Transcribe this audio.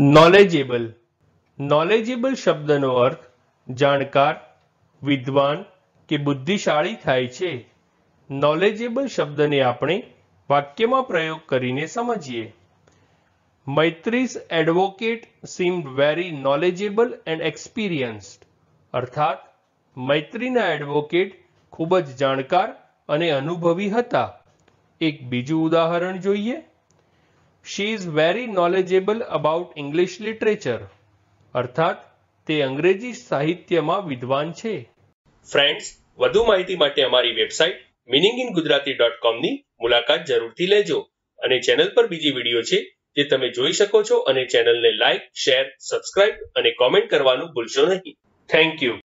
Knowledgeable knowledgeable શબ્દનો અર્થ જાણકાર, વિદ્વાન કે બુદ્ધિશાળી થાય છે. નોલેજેબલ શબ્દને આપણે વાક્યમાં પ્રયોગ કરીને સમજીએ. Maitri's advocate seemed very knowledgeable and experienced અર્થાત, મૈત્રીના એડવોકેટ ખૂબ જ જાણકાર અને અનુભવી હતા. એક બીજું ઉદાહરણ જોઈએ. She is very knowledgeable about English literature અર્થાત, તે અંગ્રેજી સાહિત્યમાં વિદ્વાન છે. ફ્રેન્ડ્સ વધુ માહિતી માટે અમારી website meaning in Gujarati dot કોમની મુલાકાત જરૂરથી લેજો અને ચેનલ પર બીજી વીડિયો છે જે તમે જોઈ શકો છો અને ચેનલને લાઇક શેર સબસ્ક્રાઇબ અને કોમેન્ટ કરવાનું ભૂલશો નહીં. Thank you